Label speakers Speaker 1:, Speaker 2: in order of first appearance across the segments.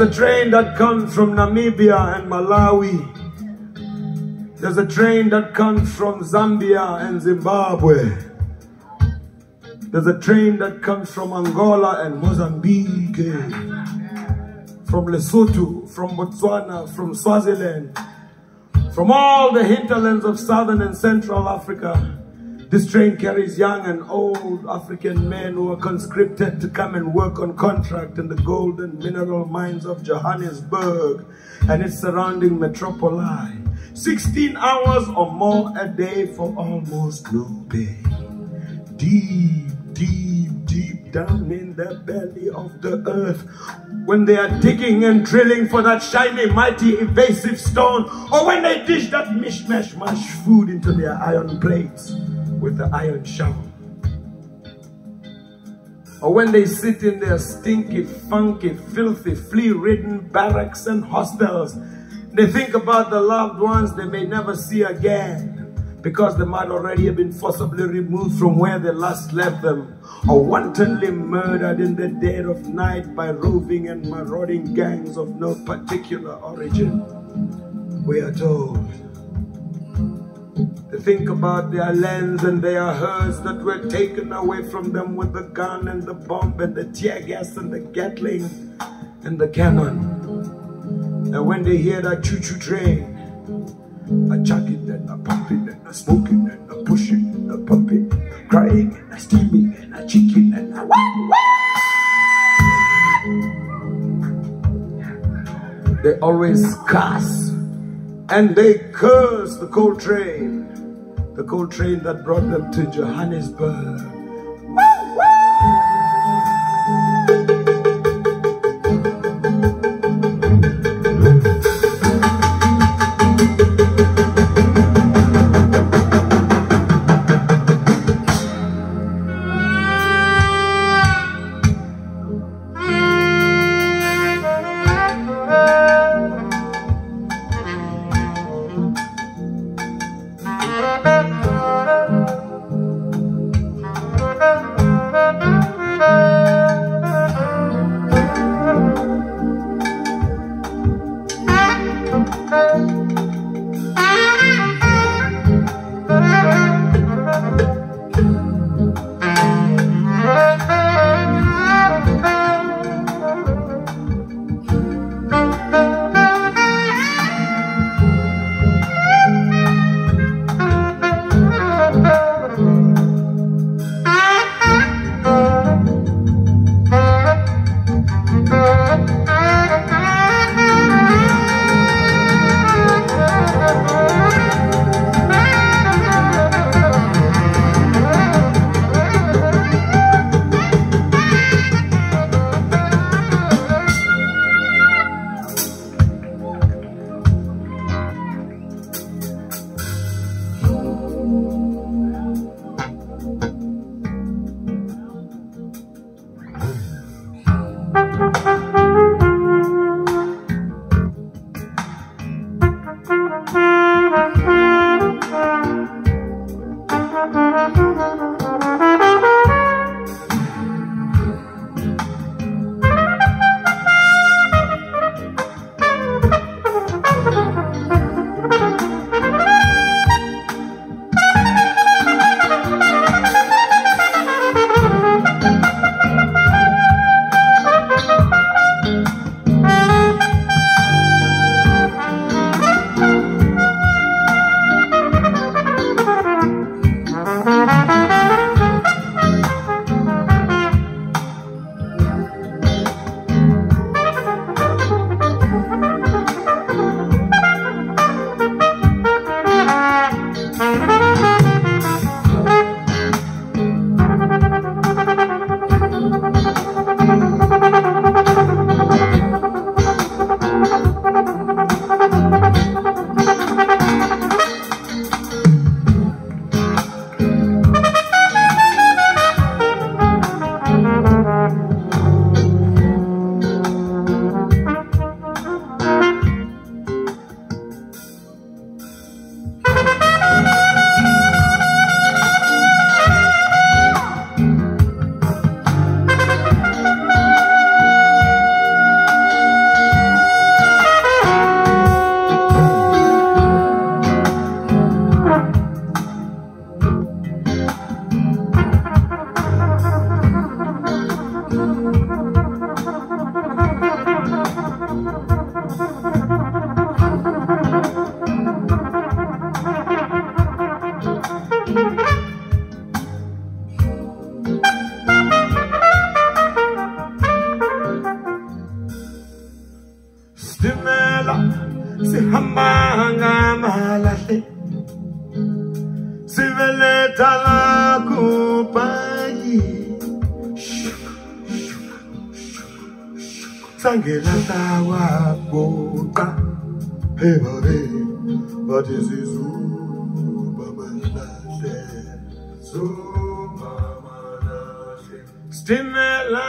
Speaker 1: There's a train that comes from Namibia and Malawi. There's a train that comes from Zambia and Zimbabwe. There's a train that comes from Angola and Mozambique. From Lesotho, from Botswana, from Swaziland. From all the hinterlands of southern and central Africa. This train carries young and old African men who are conscripted to come and work on contract in the gold and mineral mines of Johannesburg and its surrounding metropoli. 16 hours or more a day for almost no pay. Deep, deep, deep down in the belly of the earth, when they are digging and drilling for that shiny, mighty, evasive stone, or when they dish that mishmash mash food into their iron plates with the iron shovel. Or when they sit in their stinky, funky, filthy, flea-ridden barracks and hostels, they think about the loved ones they may never see again because they might already have been forcibly removed from where they last left them or wantonly murdered in the dead of night by roving and marauding gangs of no particular origin. We are told think about their lands and their herds that were taken away from them with the gun and the bomb and the tear gas and the gatling and the cannon. And when they hear that choo-choo train, a chucking and a pumping and a smoking and a pushing and a pumping, crying and a steaming and a chicken and I wah, wah. They always cuss and they curse the coal train, the coal train that brought them to Johannesburg. Música sihamba ngamalahle sibeletha lakubayi sangelahla wagoqa hey babe bathi zizuba malahle. Zuba malahle. Stimela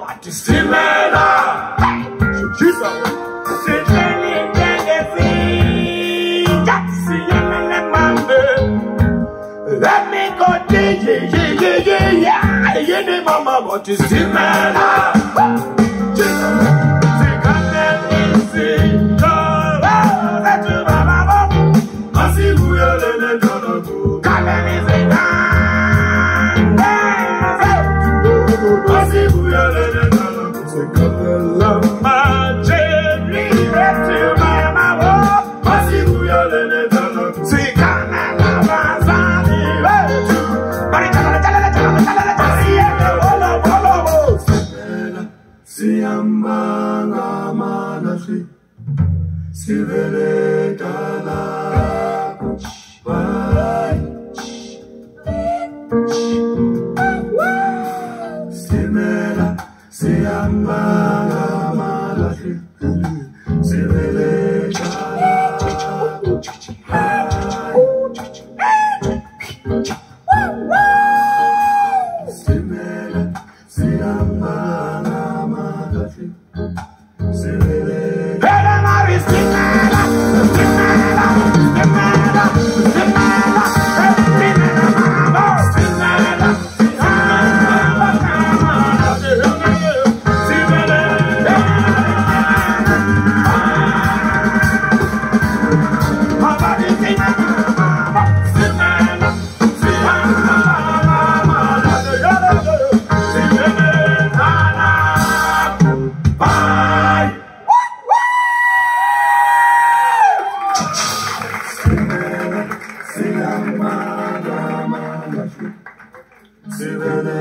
Speaker 1: Bathi Stimela Shizawe let me go, yeah, yeah, yeah, yeah, yeah, yeah. Yeah, yeah, mama, but you see, sibeletala bye Stimela siyambanga malahle Siveletana